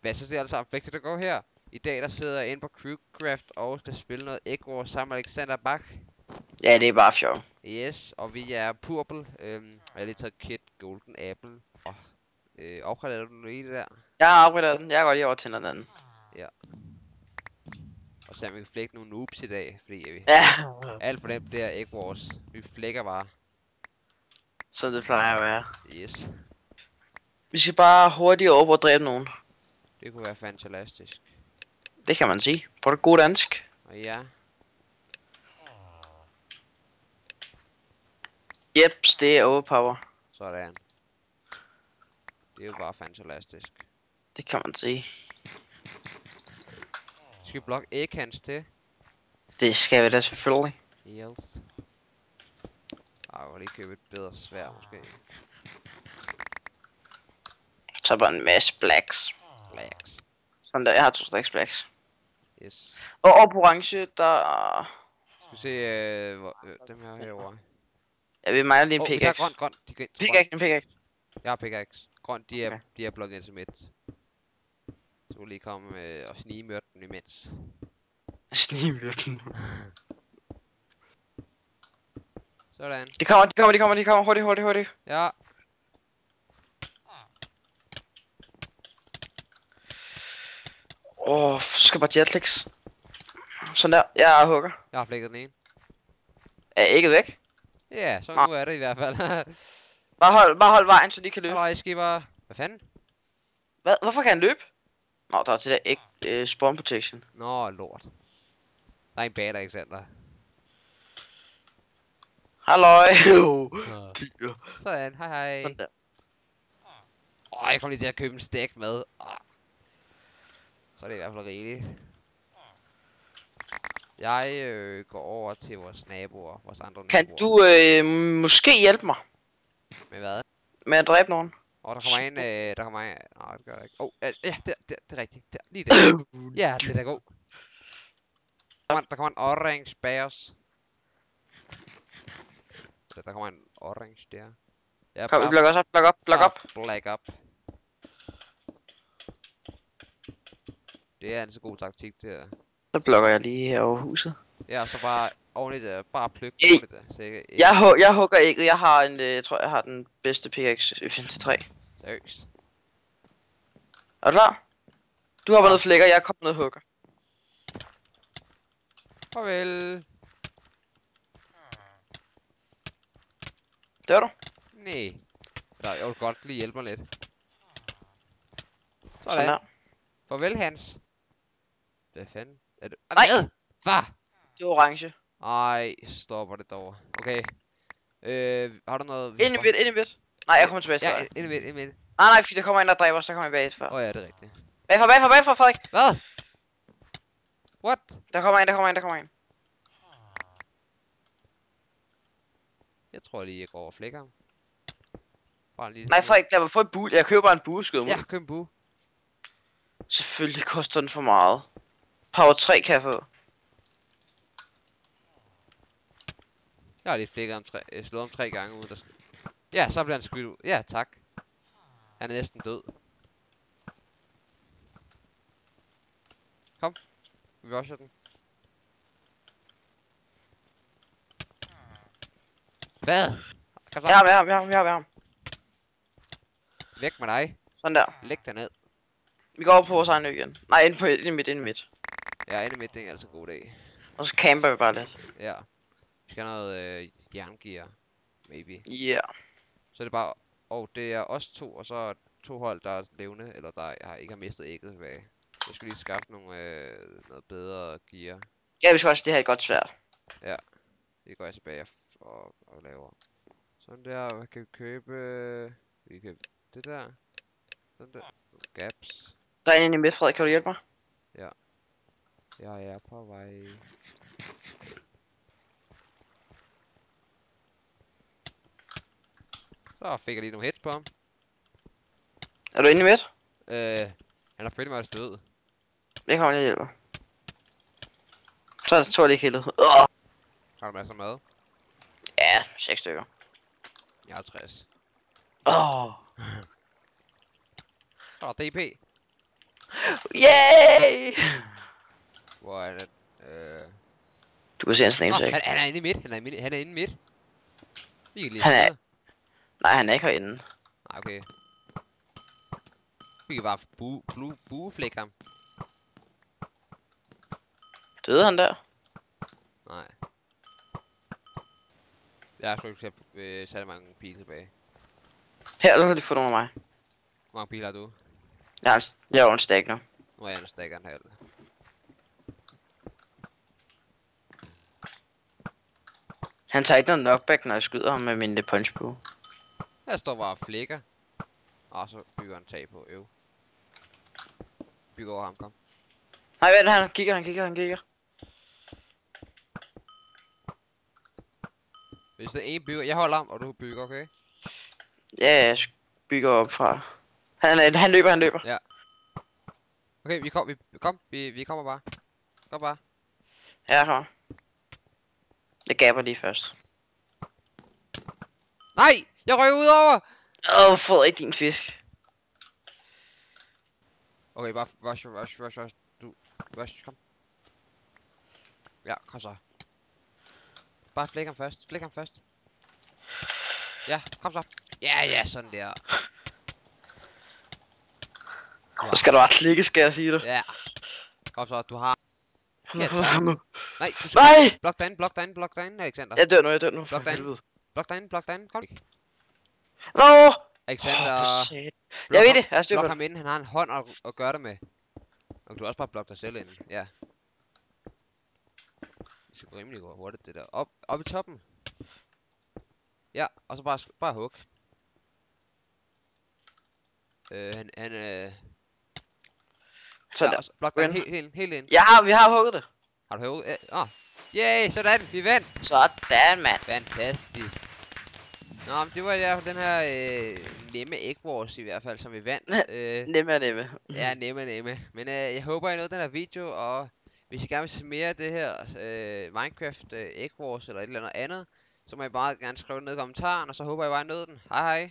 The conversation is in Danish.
Hvad så siger alle sammen? Flægtigt at gå her. I dag der sidder jeg inde på Crewcraft og skal spille noget Egg Wars sammen med Alexander Bak. Ja, det er bare sjov. Yes, og vi er purple. Øhm, jeg har lige taget Kit, Golden Apple. Og øh, opgraderer du i det der? Jeg har opgraderet den. Jeg går lige over til den anden. Og så vi kan flække nogle noobs i dag, fordi vi... Ja, Alt for dem der Egg Wars. Vi flækker bare. som det plejer at være. Yes. Vi skal bare hurtigt over og dræbe nogen. Det kunne være fantastisk. Det kan man sige. På det gode dansk. Ja, Jeps, det er overpower. sådan. Det er jo bare fantastisk. Det kan man sige. Skal vi blokke Egghands til? Det skal vi da selvfølgelig. Yes. Ej, jeg lige købe et bedre svær måske. Så bare en masse blacks. Blacks. Sådan der, jeg har to stacks blacks. Yes. Og op orange, der... Skal vi se, øh, hvor, øh, dem her herovre. Jeg vil mangler lige en Åh, vi pickaxe. grøn, grøn. De kan, Pickaxe, en pickaxe. Jeg har pickaxe. Grøn, de er, Okay. de er blokket ind til midt. Så vil lige komme øh, og snige mørten imens. Snimløtten. Sådan. De kommer, de kommer, de kommer, de kommer. Hurtigt, hurtigt, hurtigt. Ja. Åh, oh, skal bare jetlegs. Sådan der. Jeg hugger. Jeg har flækket den ene. Er ikke væk? Ja, så nu er det i hvert fald. Bare hold, bare hold vejen, så de kan løbe. Halløj, skipper. Hvad fanden? Hvad? Hvorfor kan han løbe? Nå, der er det der ikke uh, spawn protection. Nå, lort. Der er en bag der, Alexander. Halløj. Sådan, hej hej. Sådan der. Åh, jeg kom lige til at købe en stik med. Åh. Så er det i hvert fald rigeligt. Jeg øh, går over til vores naboer, vores andre Kan naboer. du øh, måske hjælpe mig Med hvad? med at dræbe nogen? Og der kommer en, øh, der kommer en... Nej, det gør der ikke. Åh, oh, ja, der, der, det er rigtigt. Der, lige der. ja, det er da god. Der kommer, der kommer en orange bag os. Så der kommer en orange der. Ja, Kom, vi blokker os op, blok op, blok op. Det er en så god taktik der. Så blokker jeg lige her over huset. Ja, og så bare ordentligt, uh, bare pluk Ej. ordentligt, uh, så ikke, ikke Jeg, hu- jeg hugger ægget. Jeg har en, øh, jeg tror jeg har den bedste pickaxe i 53. seriøst. Er du klar? Du har noget flækker, jeg kommer og hugger. Farvel. Er du? Nej. Der, jeg vil godt lige hjælpe mig lidt. Sådan. Sådan der. Farvel, Hans. Hvad fanden? Er det... Nej! Hvad? Det er orange. Ej, stopper det dog. Okay. Øh, har du noget... Ind i midt, ind i midt. Nej, jeg kommer tilbage til Ja, ind i midt, ind i midt. Nej, nej, fordi der kommer en, der dræber os. Der kommer en bagfra. Åh oh, ja, det er rigtigt. Bagfra, bagfra, bagfra, Frederik. Hvad? What? Der kommer en, der kommer en, der kommer en. Jeg tror lige, jeg går over flækker. ham. Bare lige Nej, Frederik, lad mig få et bue. Jeg køber bare en bueskud. Ja, køb en bue. Selvfølgelig koster den for meget. Power 3 kan jeg få. Jeg har lige flækket ham tre, øh, slået ham tre gange uden der Ja, så bliver han skudt ud. Ja, tak. Han er næsten død. Kom. Vi rusher den. Hvad? Kom så. Jeg har ham, jeg har ham, jeg har ham, jeg har. Væk med dig. Sådan der. Læg dig ned. Vi går over på vores egen ø igen. Nej, ind på ind midt, ind midt. Ja, inde midt, det er altså en god dag. Og så camper vi bare lidt. Ja. Vi skal have noget øh, jerngear. Maybe. Ja. Yeah. Så er det bare... Og det er os to, og så to hold, der er levende, eller der har ikke har mistet ægget tilbage. Jeg skal lige skaffe nogle, øh, noget bedre gear. Ja, vi skal også det her er godt svært. Det går jeg tilbage og, og, laver. Sådan der, hvad kan vi købe? Vi kan det der. Sådan der. Gaps. Der er en i midt, Frederik. Kan du hjælpe mig? Jeg er på vej. Så fik jeg lige nogle hits på ham. Er du inde i midt? Øh, han er pretty much død. Jeg kommer lige hjælper. Så er det to, det ikke helt. Uh, Har du masser af mad? ja, seks stykker. Jeg har 60. Åh. Oh. Så er der DP. Yay! Hvor er det? Øh... Du kan se hans Nå, name tag. han, han er inde i midt. Han er, inde, han er inde i midt. Vi kan lige Han er-. Nej, han er ikke herinde. Nej, okay. Vi kan bare bu, bu, bueflække ham. Døde han der? Nej. Jeg har sgu ikke øh, sat mange pile tilbage. Her, du kan lige få nogle af mig. Hvor mange pile har du? Jeg har en, jeg har en stack nu. Nu er jeg en stakkeren her. Han tager ikke noget knockback, når jeg skyder ham med min punchbow. Her står bare flækker. Og så bygger han tag på øv. Bygger over ham, kom. Nej, vent, han kigger, han kigger, han kigger. Hvis der er en bygger, jeg holder ham, og du bygger, okay? Ja, jeg bygger op fra. Han, han løber, han løber. Okay, vi kom, vi, kom, vi, vi kommer bare. Kom bare. Ja, jeg kommer. Jeg gaber lige først. Nej! Jeg røg ud over! Åh, oh, få ikke din fisk. Okay, bare rush, rush, rush, rush. Du, rush, kom. Ja, kom så. Bare flæk ham først, flæk ham først. Ja, kom så. Ja, ja, sådan der. Så skal du bare klikke, skal jeg sige det. Ja. Kom så, du har... Ja, Nej, du skal... Nej! Blok derinde, blok derinde, blok derinde, Alexander. Jeg dør nu, jeg dør nu. For Blok derinde. helvede. Blok derinde, blok derinde, kom. Nå! Alexander, blok Jeg ved det, jeg har styr på blok ham inden, han har en hånd at, at gøre det med. Og du også bare blokke dig selv ind. Ja. Det gå rimelig hurtigt, det der. Op, op i toppen. Ja, og så bare, bare hug. Øh, han, han, øh... Så ja, der. Win. helt, helt, helt ind. Jeg har, vi har hugget det. Har du hugget? Åh. Yay, sådan, vi vandt! Sådan, mand. Fantastisk. Nå, men det var ja den her øh, nemme egg wars i hvert fald, som vi vandt. øh, Nemme nemme. ja, nemme, nemme. Men øh, jeg håber, I nåede den her video, og hvis I gerne vil se mere af det her øh, Minecraft øh, egg wars eller et eller andet andet, så må I bare gerne skrive ned i kommentaren, og så håber jeg bare, I nåede den. Hej hej.